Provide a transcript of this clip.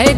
Hai